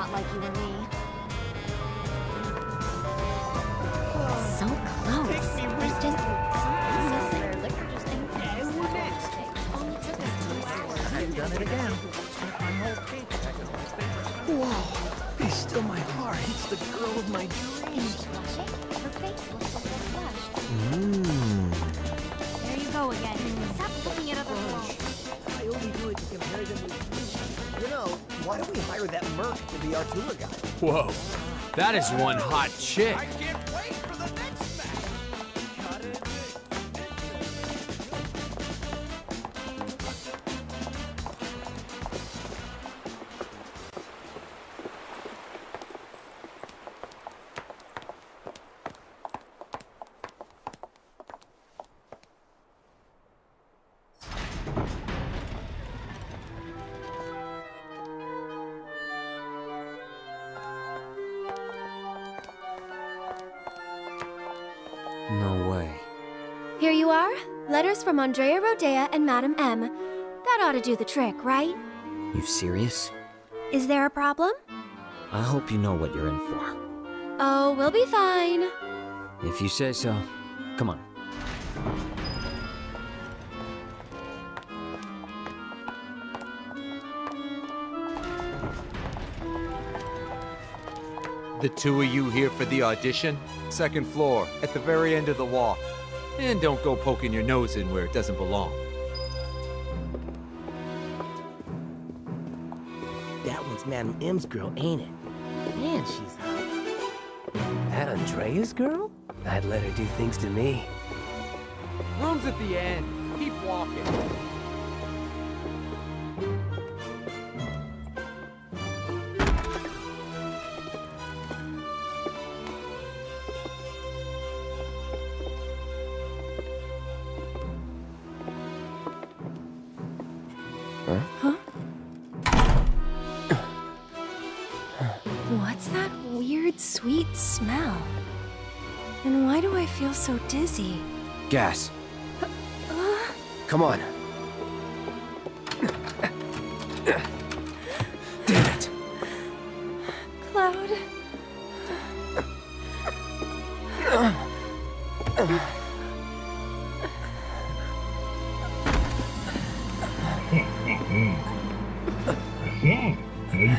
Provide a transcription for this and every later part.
not like you or me. So close. There's just something so liquor just ain't Only took us two hours. I've done it again. My whole paycheck my favorite. Whoa! It's still my heart. It's the girl of my dreams. Our tour guide? Whoa. That is one hot chick. Letters from Andrea Rhodea and Madame M. That ought to do the trick, right? You serious? Is there a problem? I hope you know what you're in for. Oh, we'll be fine. If you say so. Come on. The two of you here for the audition? Second floor, at the very end of the walk. And don't go poking your nose in where it doesn't belong. That one's Madam M's girl, ain't it? Man, she's hot. That Andrea's girl? I'd let her do things to me. Room's at the end. Keep walking. What's that weird, sweet smell? And why do I feel so dizzy? Gas. Uh, uh. Come on.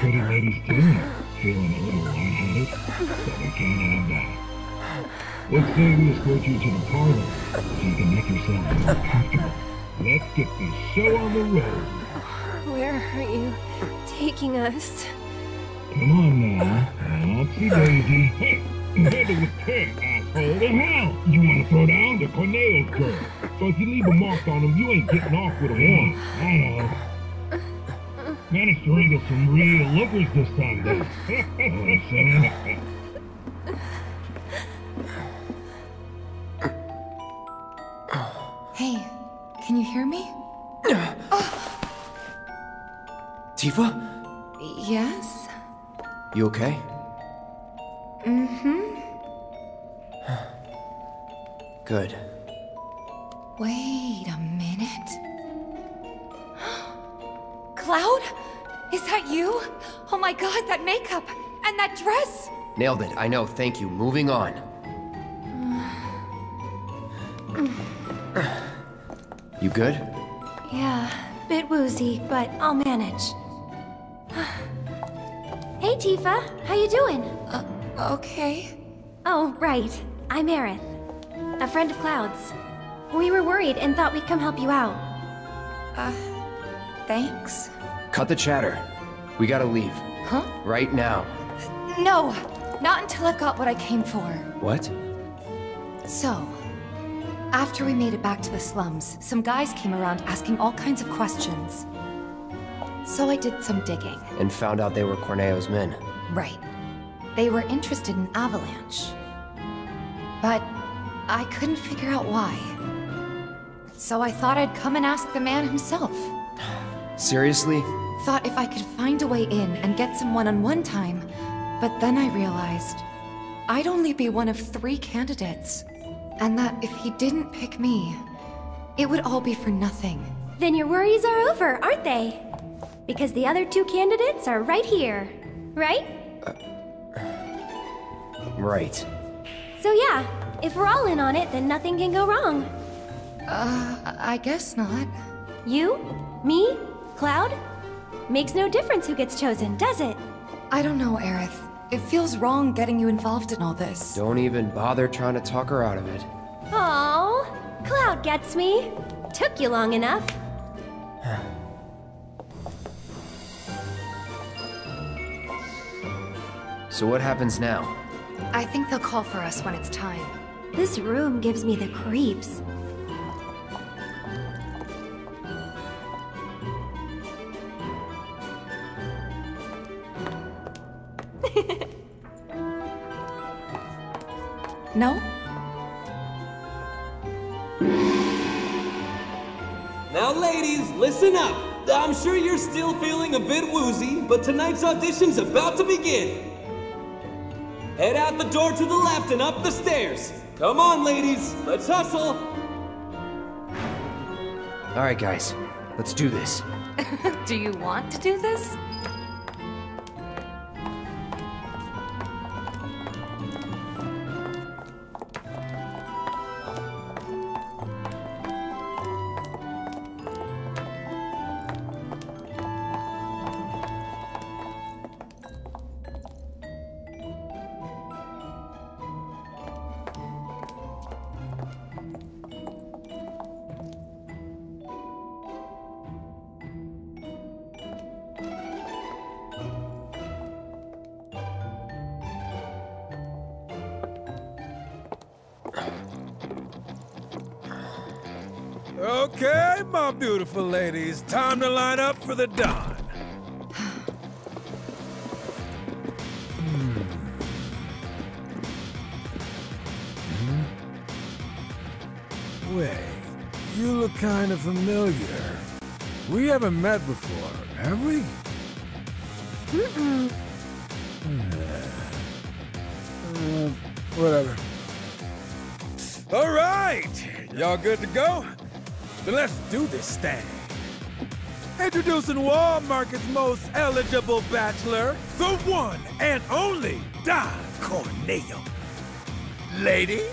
Pretty ladies doing? Feeling a little lightheaded? But we can't have that. Let's say we escort you to the parlor so you can make yourself more comfortable. Let's get this show on the road. Where are you taking us? Come on now. Oopsie daisy. Hey, handle with care, asshole. The hell? You want to throw down the Corneo's girl. So if you leave a mark on him, you ain't getting off with a one. I know. Managed to wrangle some real lookers this time, though. Know what I'm? Hey, can you hear me? Tifa? Yes? You okay? Mm-hmm. Good. Wait that you? Oh my god, that makeup! And that dress! Nailed it. I know. Thank you. Moving on. You good? Yeah, bit woozy, but I'll manage. hey, Tifa. How you doing? Uh, okay. Oh, right. I'm Aerith. A friend of Cloud's. We were worried and thought we'd come help you out. Uh, thanks. Cut the chatter. We gotta leave. Huh? Right now. No! Not until I've got what I came for. What? So, after we made it back to the slums, some guys came around asking all kinds of questions. So I did some digging. And found out they were Corneo's men. Right. They were interested in Avalanche. But I couldn't figure out why. So I thought I'd come and ask the man himself. Seriously? Thought if I could find a way in and get some one-on-one time, but then I realized I'd only be one of three candidates. And that if he didn't pick me, it would all be for nothing. Then your worries are over, aren't they? Because the other two candidates are right here. right? Right. So yeah, if we're all in on it, then nothing can go wrong. Uh, I guess not. You? Me? Cloud? Makes no difference who gets chosen, does it? I don't know, Aerith. It feels wrong getting you involved in all this. Don't even bother trying to talk her out of it. Oh, Cloud gets me. Took you long enough. So what happens now? I think they'll call for us when it's time. This room gives me the creeps. Listen up. I'm sure you're still feeling a bit woozy, but tonight's audition's about to begin. Head out the door to the left and up the stairs. Come on, ladies, let's hustle. All right, guys. Let's do this. Do you want to do this? Okay, my beautiful ladies, time to line up for the dawn. Hmm. Hmm? Wait, you look kind of familiar. We haven't met before, have we? Mm-mm. Uh, whatever. All right, y'all good to go? Then let's do this thing. Introducing Wall Market's most eligible bachelor, the one and only Don Corneo. Ladies?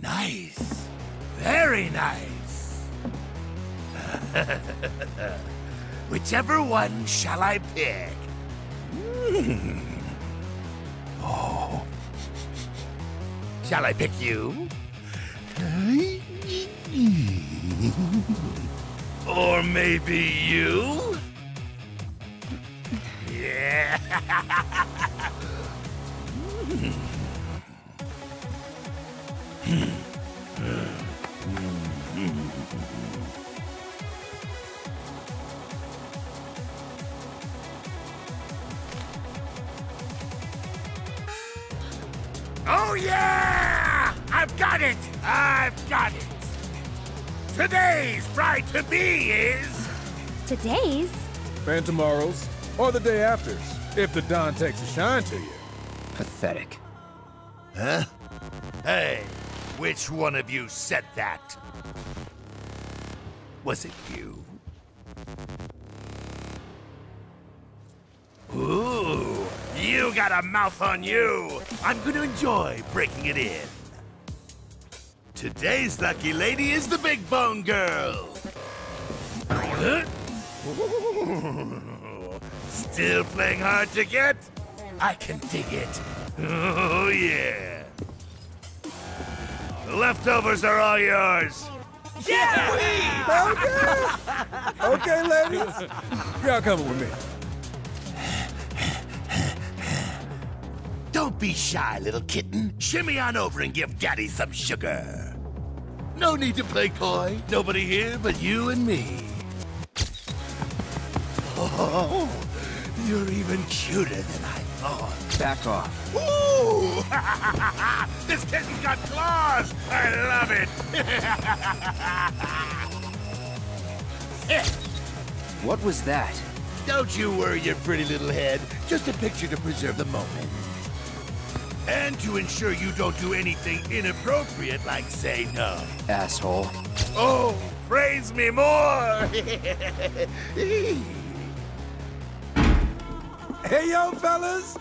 Nice. Very nice. Whichever one shall I pick? Hmm. Oh. Shall I pick you? Or maybe you? Yeah. Oh yeah! I've got it! I've got it! Today's bride to be is. Today's? And tomorrow's, or the day after's, if the Don takes a shine to you. Pathetic. Huh? Hey, which one of you said that? Was it you? Ooh, you got a mouth on you. I'm going to enjoy breaking it in. Today's lucky lady is the Big Bone Girl. Still playing hard to get? I can dig it. Oh, yeah. The leftovers are all yours. Yeah! Okay. okay, ladies. Y'all coming with me. Don't be shy, little kitten. Shimmy on over and give Daddy some sugar. No need to play coy. Nobody here but you and me. Oh, you're even cuter than I thought. Back off. Ooh! this kitten's got claws! I love it! What was that? Don't you worry your pretty little head. Just a picture to preserve the moment. And to ensure you don't do anything inappropriate like say no. Asshole. Oh, Praise me more! Hey, yo, fellas!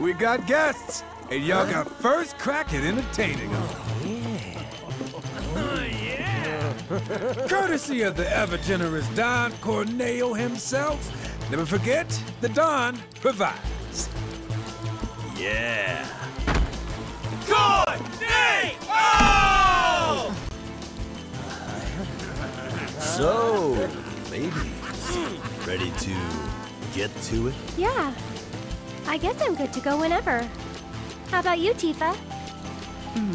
We got guests, and y'all got first crack at entertaining them. Oh, yeah. Courtesy of the ever-generous Don Corneo himself. Never forget, the Don provides. Yeah. Good! Nay! Oh! So, ladies, ready to get to it? Yeah. I guess I'm good to go whenever. How about you, Tifa? Hmm.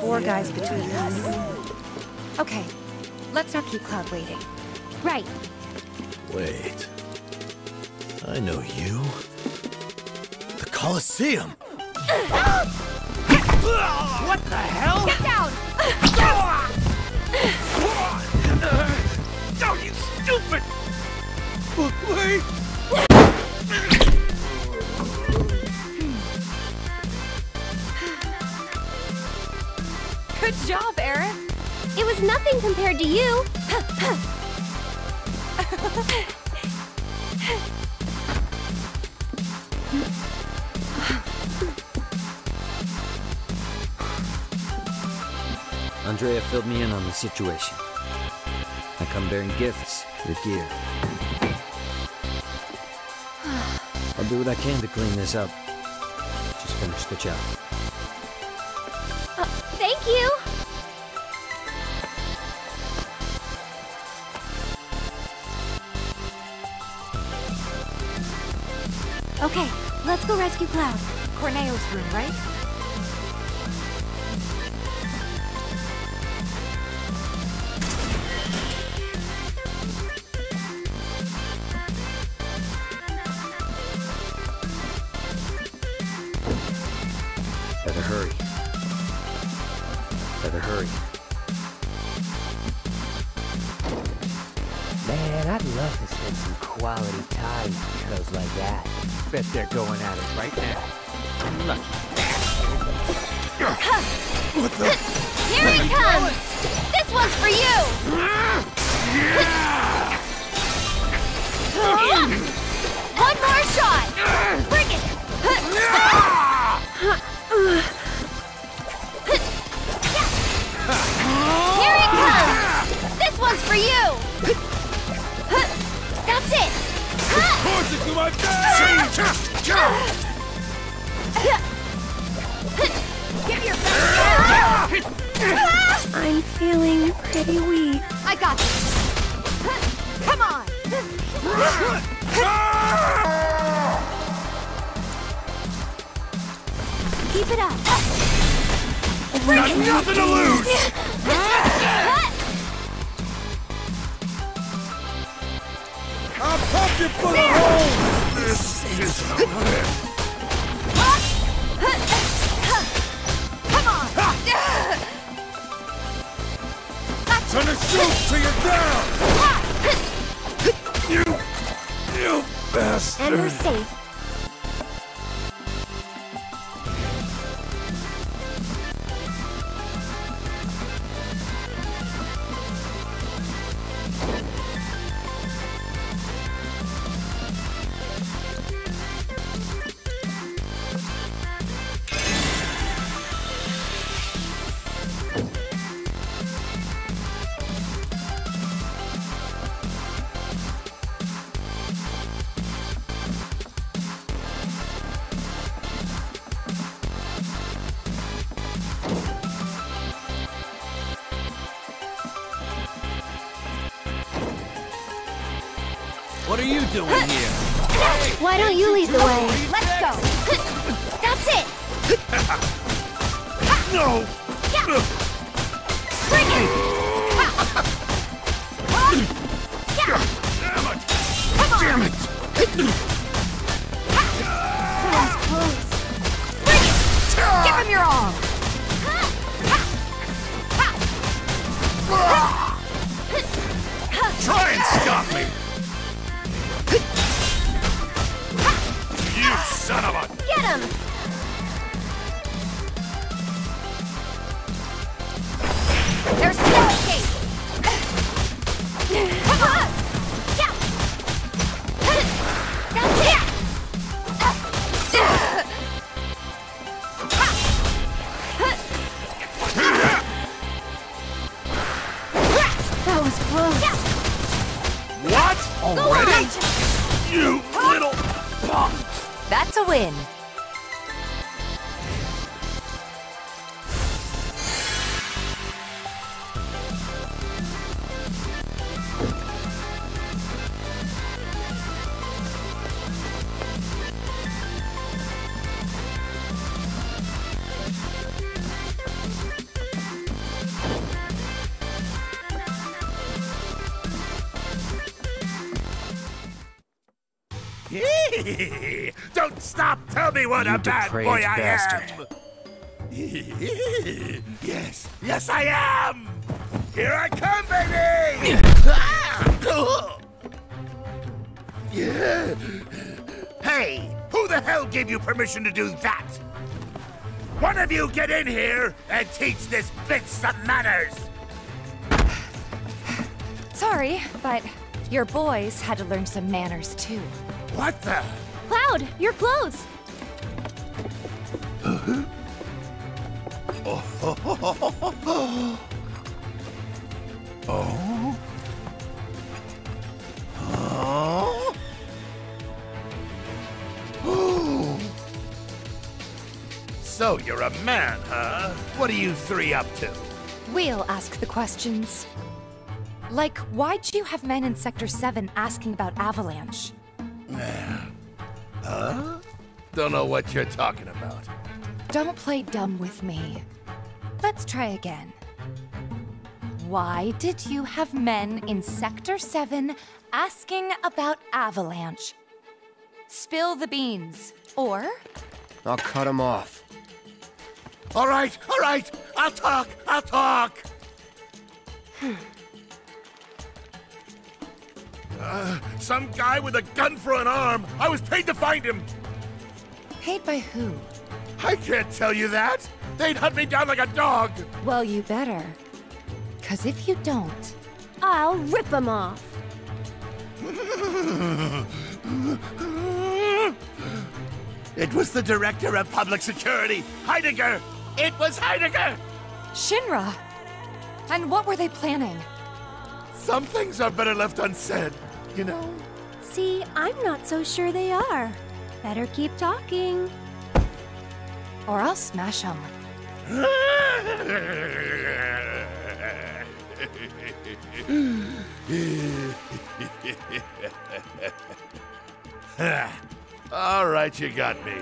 Four guys between us. Okay, let's not keep Cloud waiting. Right. Wait. I know you. The Colosseum! What the hell? Get down! Oh, you stupid! Wait! Good job, Eric! It was nothing compared to you. Andrea filled me in on the situation. I come bearing gifts with gear. I'll do what I can to clean this up. Just finish the job. Uh, thank you. Okay, let's go rescue Cloud. Corneo's room, right? Here! This one's for you! One more shot! Bring it! Here he comes! This one's for you! That's it! It! Give your best! I'm feeling pretty weak. I got this. Come on! Keep it up. Got nothing to lose! I'll pump you full of holes! This is Gonna shoot till you're down! You, you bastard! And we're safe. Doing here? Why don't you lead the way? Let's go. That's it. No! You little punk! That's a win. Don't stop! Tell me what You a bad boy I bastard. am! yes, yes I am! Here I come, baby! yeah. Hey, who the hell gave you permission to do that? One of you get in here and teach this bitch some manners! Sorry, but your boys had to learn some manners too. What the? Cloud, your clothes! Oh? So you're a man, huh? What are you three up to? We'll ask the questions. Like, why'd you have men in Sector 7 asking about Avalanche? Huh? Don't know what you're talking about. Don't play dumb with me. Let's try again. Why did you have men in Sector 7 asking about Avalanche? Spill the beans. Or, I'll cut him off. All right, all right. I'll talk. I'll talk. Hmm. Uh, some guy with a gun for an arm. I was paid to find him. paid by who? I can't tell you that. They'd hunt me down like a dog. Well, you better. Cause if you don't, I'll rip them off. It was the director of public security, Heidegger. It was Heidegger. Shinra! And what were they planning? Some things are better left unsaid, you know. See, I'm not so sure they are. Better keep talking. Or I'll smash them. All right, you got me.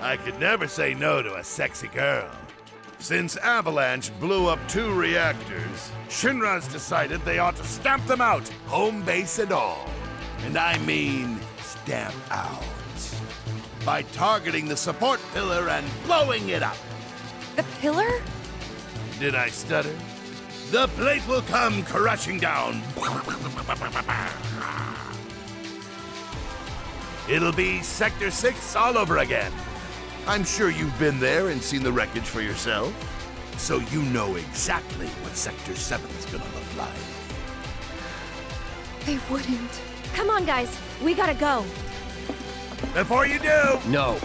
I could never say no to a sexy girl. Since Avalanche blew up two reactors, Shinra's decided they ought to stamp them out, home base and all. And I mean stamp out. By targeting the support pillar and blowing it up. The pillar? Did I stutter? The plate will come crashing down. It'll be Sector 6 all over again. I'm sure you've been there and seen the wreckage for yourself. So you know exactly what Sector 7 is gonna look like. They wouldn't. Come on, guys. We gotta go. Before you do, No.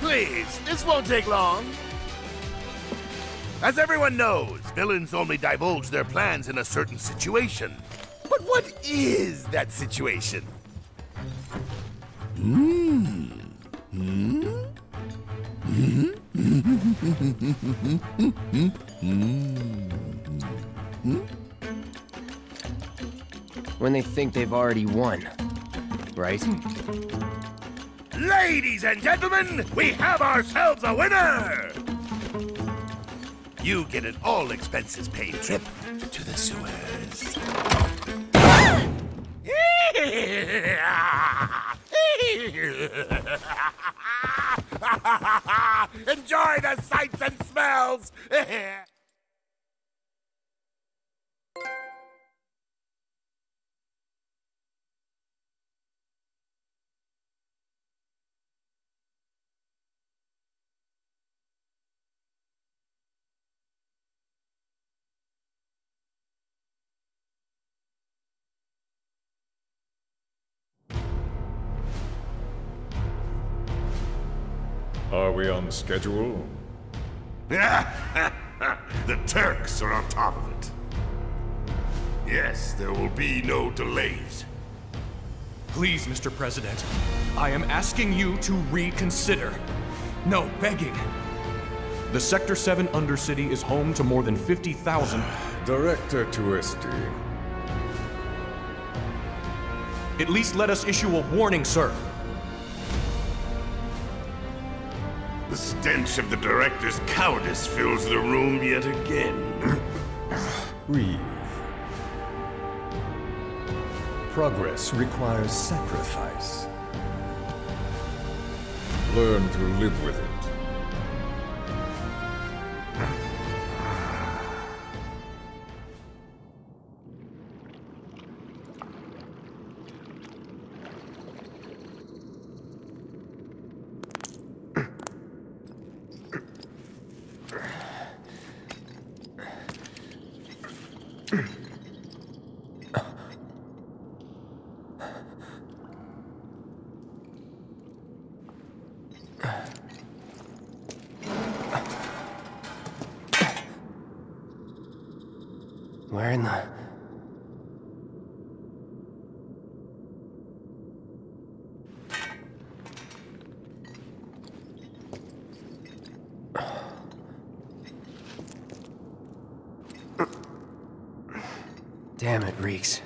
please, this won't take long. As everyone knows, villains only divulge their plans in a certain situation. But what is that situation? Hmm. Hmm? When they think they've already won. Right? Ladies and gentlemen, we have ourselves a winner! You get an all expenses paid trip to the sewers. Enjoy the sights and smells! Are we on schedule? the Turks are on top of it. Yes, there will be no delays. Please, Mr. President, I am asking you to reconsider. No, begging. The Sector 7 Undercity is home to more than 50,000. Director Tuesti. At least let us issue a warning, sir. The stench of the director's cowardice fills the room yet again. Breathe. Progress requires sacrifice. Learn to live with it. Where in the... Damn it, Reeve.